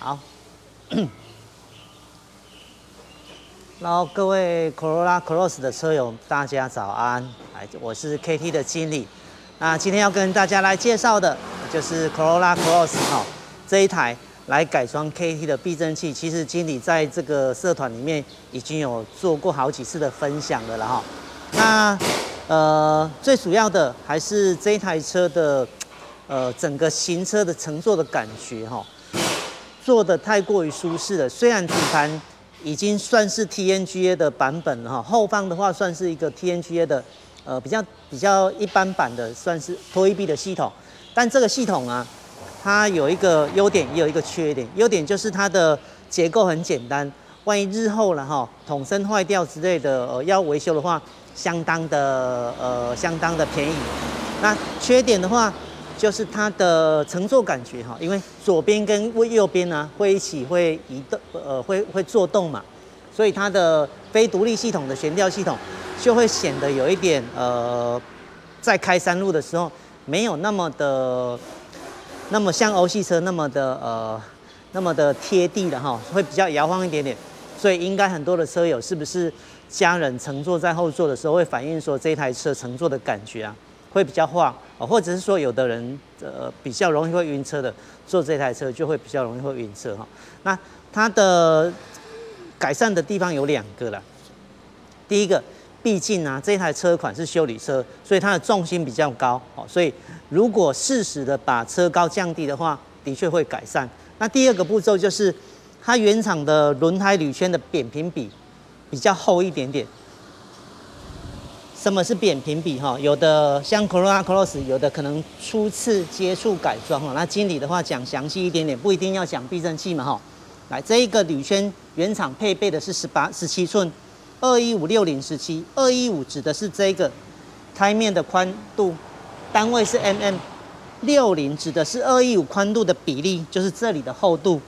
好，然后各位 Corolla Cross 的车友，大家早安！哎，我是 KT 的经理。那今天要跟大家来介绍的，就是 Corolla Cross 哈这一台来改装 KT 的避震器。其实经理在这个社团里面已经有做过好几次的分享了了哈。那呃，最主要的还是这一台车的呃整个行车的乘坐的感觉哈。做的太过于舒适了，虽然底盘已经算是 TNGA 的版本了哈，后方的话算是一个 TNGA 的，呃比较比较一般版的，算是拖曳臂的系统。但这个系统啊，它有一个优点，也有一个缺点。优点就是它的结构很简单，万一日后了哈，桶身坏掉之类的，呃要维修的话，相当的呃相当的便宜。那缺点的话。就是它的乘坐感觉哈，因为左边跟右边呢会一起会移动，呃，会会做动嘛，所以它的非独立系统的悬吊系统就会显得有一点呃，在开山路的时候没有那么的，那么像欧系车那么的呃，那么的贴地的哈，会比较摇晃一点点，所以应该很多的车友是不是家人乘坐在后座的时候会反映说这台车乘坐的感觉啊？会比较晃，或者是说有的人呃比较容易会晕车的，坐这台车就会比较容易会晕车哈。那它的改善的地方有两个了。第一个，毕竟啊这台车款是修理车，所以它的重心比较高哦，所以如果适时的把车高降低的话，的确会改善。那第二个步骤就是它原厂的轮胎铝圈的扁平比比较厚一点点。什么是扁平比哈？有的像 Corolla Cross，有的可能初次接触改装哈。那经理的话讲详细一点点，不一定要讲避震器嘛哈。来，这一个铝圈原厂配备的是十八、十七寸，二一五六零十七，二一五指的是这个胎面的宽度，单位是 mm，六零指的是二一五宽度的比例，就是这里的厚度。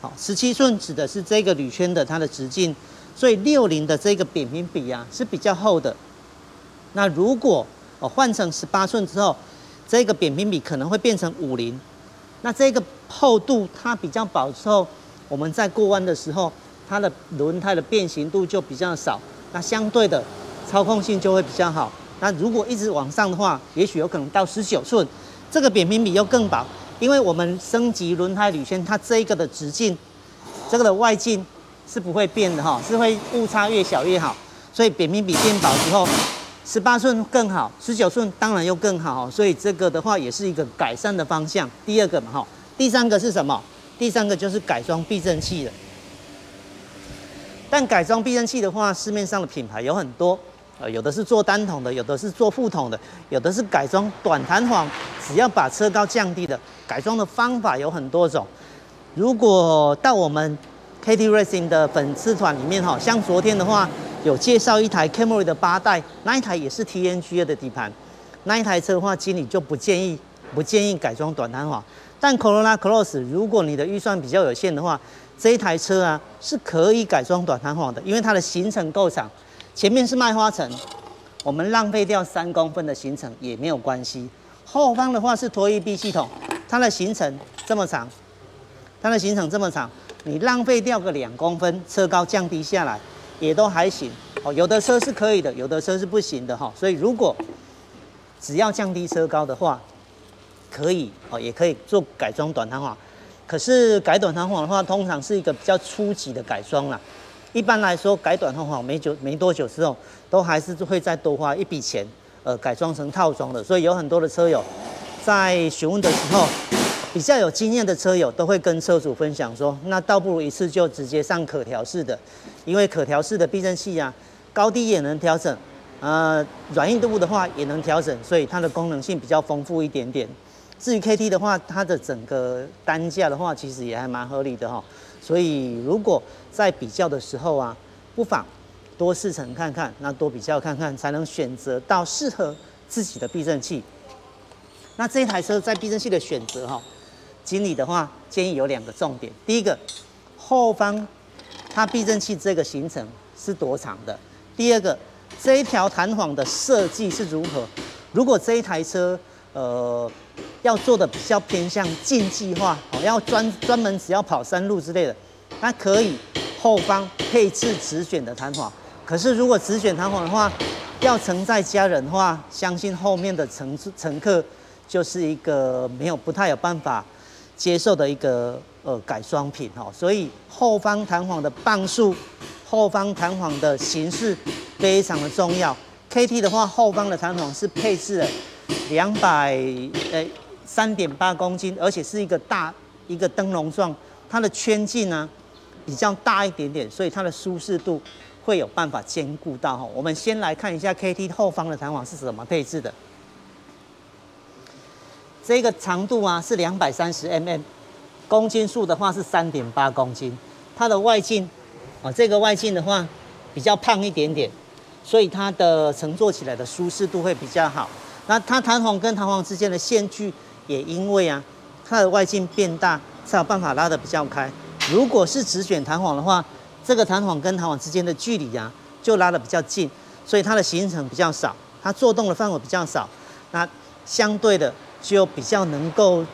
好，十七寸指的是这个铝圈的它的直径，所以六零的这个扁平比啊是比较厚的。那如果哦换成十八寸之后，这个扁平比可能会变成五零，那这个厚度它比较薄之后，我们在过弯的时候，它的轮胎的变形度就比较少，那相对的操控性就会比较好。那如果一直往上的话，也许有可能到十九寸，这个扁平比又更薄，因为我们升级轮胎铝圈，它这一个的直径，这个的外径是不会变的哈，是会误差越小越好，所以扁平比变薄之后。十八寸更好，十九寸当然又更好，所以这个的话也是一个改善的方向。第二个嘛哈，第三个是什么？第三个就是改装避震器了。但改装避震器的话，市面上的品牌有很多，呃，有的是做单筒的，有的是做副筒的，有的是改装短弹簧，只要把车高降低的，改装的方法有很多种。如果到我们 KT Racing 的粉丝团里面哈，像昨天的话。有介绍一台 Camry 的八代，那一台也是 TNGA 的底盘，那一台车的话，经理就不建议不建议改装短弹簧。但 Corolla Cross，如果你的预算比较有限的话，这一台车啊是可以改装短弹簧的，因为它的行程够长。前面是麦花臣，我们浪费掉三公分的行程也没有关系。后方的话是拖曳臂系统，它的行程这么长，它的行程这么长，你浪费掉个两公分，车高降低下来。也都还行哦，有的车是可以的，有的车是不行的哈。所以如果只要降低车高的话，可以哦，也可以做改装短弹簧。可是改短弹簧的话，通常是一个比较初级的改装啦。一般来说，改短弹簧没久没多久之后，都还是会再多花一笔钱，呃，改装成套装的。所以有很多的车友在询问的时候。比较有经验的车友都会跟车主分享说，那倒不如一次就直接上可调式的，因为可调式的避震器啊，高低也能调整，呃，软硬度的话也能调整，所以它的功能性比较丰富一点点。至于 KT 的话，它的整个单价的话，其实也还蛮合理的哈。所以如果在比较的时候啊，不妨多试乘看看，那多比较看看，才能选择到适合自己的避震器。那这一台车在避震器的选择哈。经理的话建议有两个重点，第一个，后方它避震器这个行程是多长的？第二个，这一条弹簧的设计是如何？如果这一台车呃要做的比较偏向竞技化，哦，要专专门只要跑山路之类的，那可以后方配置直卷的弹簧。可是如果直卷弹簧的话，要承载家人的话，相信后面的乘乘客就是一个没有不太有办法接受的一个呃改装品哦。所以后方弹簧的磅数、后方弹簧的形式非常的重要。KT 的话，后方的弹簧是配置了两百呃。三点八公斤，而且是一个大一个灯笼状，它的圈径呢比较大一点点，所以它的舒适度会有办法兼顾到哈。我们先来看一下 KT 后方的弹簧是怎么配置的。这个长度啊是两百三十 mm，公斤数的话是三点八公斤。它的外径啊，这个外径的话比较胖一点点，所以它的乘坐起来的舒适度会比较好。那它弹簧跟弹簧之间的线距。也因为啊，它的外径变大，才有办法拉得比较开。如果是直卷弹簧的话，这个弹簧跟弹簧之间的距离啊，就拉得比较近，所以它的行程比较少，它做动的范围比较少。那相对的就比较能够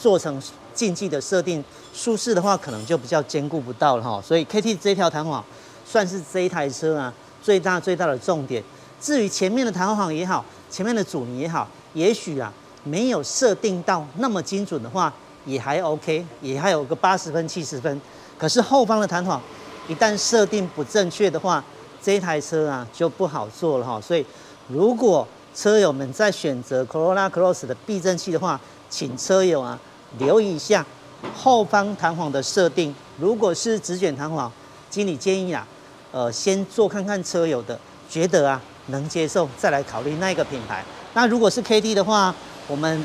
做成竞技的设定，舒适的话可能就比较兼顾不到了哈。所以 KT 这条弹簧算是这一台车啊最大最大的重点。至于前面的弹簧也好，前面的阻尼也好，也许啊。没有设定到那么精准的话，也还 OK，也还有个八十分、七十分。可是后方的弹簧一旦设定不正确的话，这一台车啊就不好做了哈。所以，如果车友们在选择 Corolla Cross 的避震器的话，请车友啊留意一下后方弹簧的设定。如果是直卷弹簧，经理建议啊，呃，先做看看车友的，觉得啊能接受，再来考虑那个品牌。那如果是 KT 的话，我们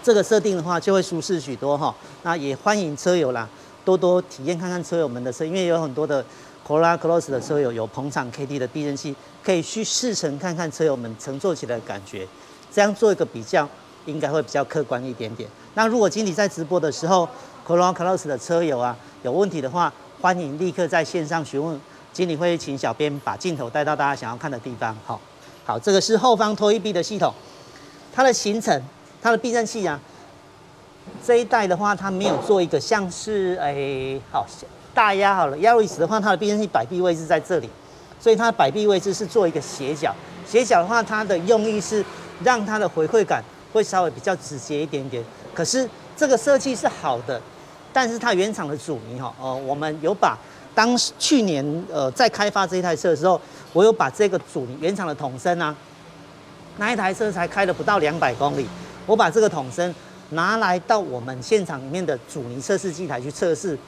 这个设定的话，就会舒适许多哈。那也欢迎车友啦，多多体验看看车友们的车，因为有很多的 Corolla Cross 的车友有捧场 KT 的避震器，可以去试乘看看车友们乘坐起来的感觉，这样做一个比较，应该会比较客观一点点。那如果经理在直播的时候，Corolla Cross 的车友啊有问题的话，欢迎立刻在线上询问，经理会请小编把镜头带到大家想要看的地方。好，好，这个是后方拖曳臂的系统。它的行程，它的避震器啊，这一代的话，它没有做一个像是诶，好像大压好了，Yaris 的话，它的避震器摆臂位置在这里，所以它的摆臂位置是做一个斜角。斜角的话，它的用意是让它的回馈感会稍微比较直接一点点。可是这个设计是好的，但是它原厂的阻尼哈，哦，我们有把当去年呃在开发这一台车的时候，我有把这个阻尼原厂的筒身啊。那一台车才开了不到两百公里，我把这个筒身拿来到我们现场里面的阻尼测试机台去测试，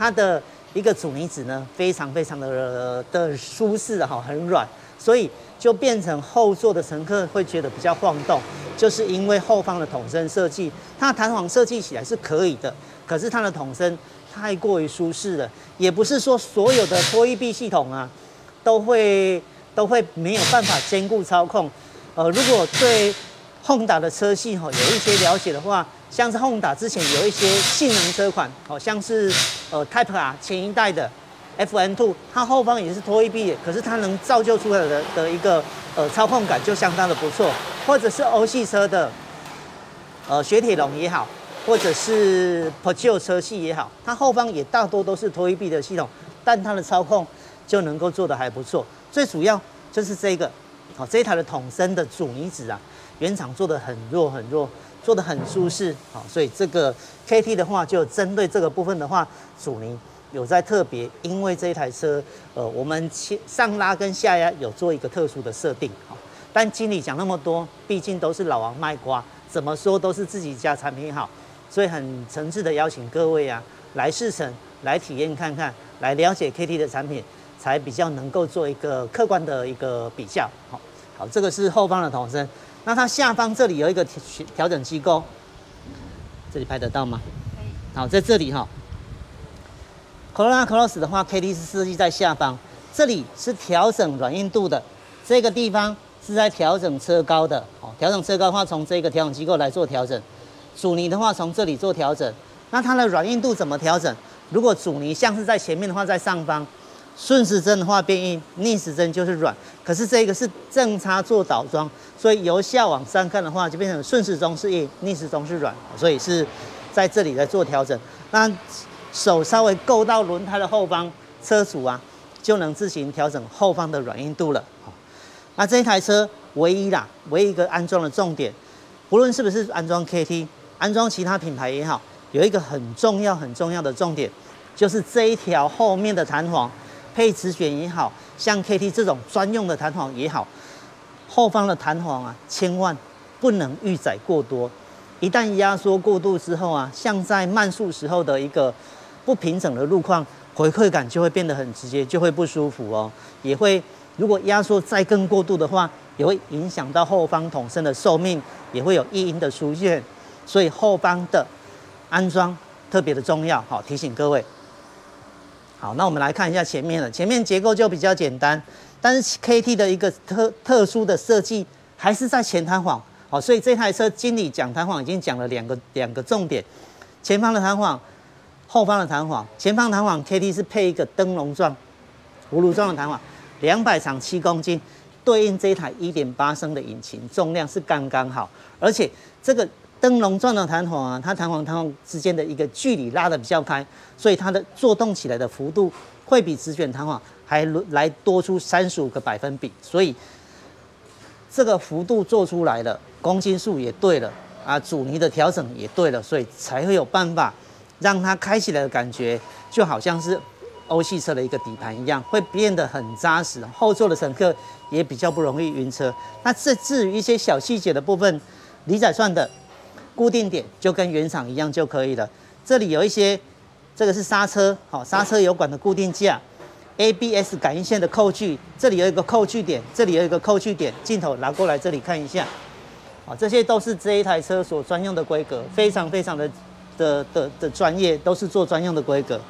它的一个阻尼子呢，非常非常的的舒适哈，很软，所以就变成后座的乘客会觉得比较晃动，就是因为后方的筒身设计，它的弹簧设计起来是可以的，可是它的筒身太过于舒适了，也不是说所有的拖曳臂系统啊，都会都会没有办法兼顾操控。呃，如果对轰达的车系哈有一些了解的话，像是轰达之前有一些性能车款，好像是呃 Type R 前一代的 FN2，它后方也是拖曳臂，可是它能造就出来的的一个呃操控感就相当的不错。或者是欧系车的呃雪铁龙也好，或者是 p a j e o 车系也好，它后方也大多都是拖曳臂的系统，但它的操控就能够做得还不错。最主要就是这个。好，这一台的桶身的阻尼纸啊，原厂做的很弱很弱，做的很舒适。好，所以这个 KT 的话，就针对这个部分的话，阻尼有在特别，因为这一台车，呃，我们上拉跟下压有做一个特殊的设定。好，但经理讲那么多，毕竟都是老王卖瓜，怎么说都是自己家产品好，所以很诚挚的邀请各位啊，来试乘，来体验看看，来了解 KT 的产品。才比较能够做一个客观的一个比较。好，好，这个是后方的童声，那它下方这里有一个调调整机构，这里拍得到吗？可以。好，在这里哈，Corolla Cross 的话，K D 是设计在下方，这里是调整软硬度的，这个地方是在调整车高的。哦，调整车高的话，从这个调整机构来做调整。阻尼的话，从这里做调整。那它的软硬度怎么调整？如果阻尼像是在前面的话，在上方。顺时针的话变硬，逆时针就是软。可是这个是正差做倒装，所以由下往上看的话，就变成顺时钟是硬，逆时钟是软，所以是在这里在做调整。那手稍微够到轮胎的后方，车主啊就能自行调整后方的软硬度了。那这一台车唯一啦，唯一一个安装的重点，不论是不是安装 KT，安装其他品牌也好，有一个很重要很重要的重点，就是这一条后面的弹簧。配磁悬也好像 KT 这种专用的弹簧也好，后方的弹簧啊，千万不能预载过多。一旦压缩过度之后啊，像在慢速时候的一个不平整的路况，回馈感就会变得很直接，就会不舒服哦。也会如果压缩再更过度的话，也会影响到后方筒身的寿命，也会有异音的出现。所以后方的安装特别的重要，好提醒各位。好，那我们来看一下前面的，前面结构就比较简单，但是 KT 的一个特特殊的设计还是在前弹簧。好，所以这台车经理讲弹簧已经讲了两个两个重点，前方的弹簧，后方的弹簧。前方弹簧 KT 是配一个灯笼状、葫芦状的弹簧，两百长七公斤，对应这一台一点八升的引擎，重量是刚刚好，而且这个。灯笼状的弹簧啊，它弹簧弹簧之间的一个距离拉的比较开，所以它的做动起来的幅度会比直卷弹簧还来多出三十五个百分比，所以这个幅度做出来了，公斤数也对了啊，阻尼的调整也对了，所以才会有办法让它开起来的感觉就好像是欧系车的一个底盘一样，会变得很扎实，后座的乘客也比较不容易晕车。那这至于一些小细节的部分，李仔算的。固定点就跟原厂一样就可以了。这里有一些，这个是刹车，好，刹车油管的固定架，ABS 感应线的扣具，这里有一个扣具点，这里有一个扣具点。镜头拿过来这里看一下，啊，这些都是这一台车所专用的规格，非常非常的的的的专业，都是做专用的规格。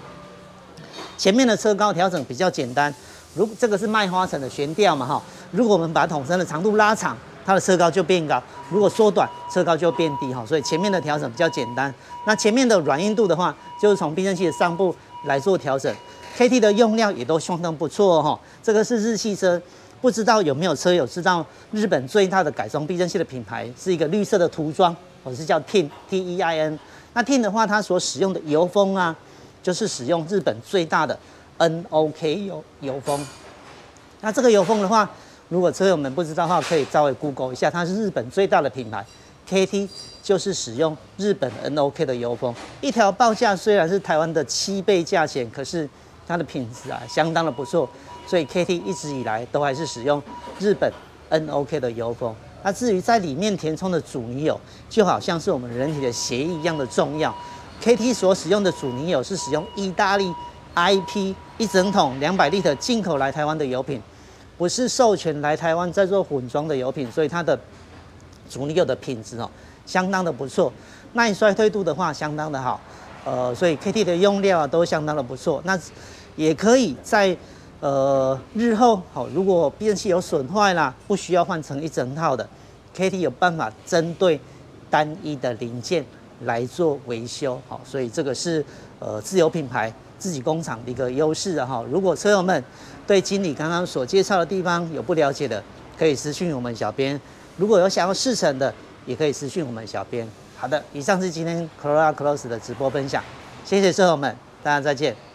前面的车高调整比较简单，如这个是麦花臣的悬吊嘛，哈，如果我们把筒身的长度拉长。它的车高就变高，如果缩短，车高就变低哈，所以前面的调整比较简单。那前面的软硬度的话，就是从避震器的上部来做调整。KT 的用料也都相当不错哈，这个是日系车，不知道有没有车友知道日本最大的改装避震器的品牌是一个绿色的涂装，我是叫 TIN T E I N。那 TIN 的话，它所使用的油封啊，就是使用日本最大的 N O K 油油封。那这个油封的话，如果车友们不知道的话，可以稍微 Google 一下，它是日本最大的品牌，KT 就是使用日本 NOK 的油封，一条报价虽然是台湾的七倍价钱，可是它的品质啊相当的不错，所以 KT 一直以来都还是使用日本 NOK 的油封。那至于在里面填充的阻尼油，就好像是我们人体的血液一样的重要，KT 所使用的阻尼油是使用意大利 IP 一整桶两百立的进口来台湾的油品。不是授权来台湾在做混装的油品，所以它的阻尼油的品质哦，相当的不错，耐衰退度的话相当的好，呃，所以 KT 的用料啊都相当的不错。那也可以在呃日后好，如果变器有损坏啦，不需要换成一整套的，KT 有办法针对单一的零件来做维修，好，所以这个是呃自有品牌。自己工厂的一个优势哈！如果车友们对经理刚刚所介绍的地方有不了解的，可以私讯我们小编；如果有想要试乘的，也可以私讯我们小编。好的，以上是今天 c o r o l a Close 的直播分享，谢谢车友们，大家再见。